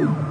you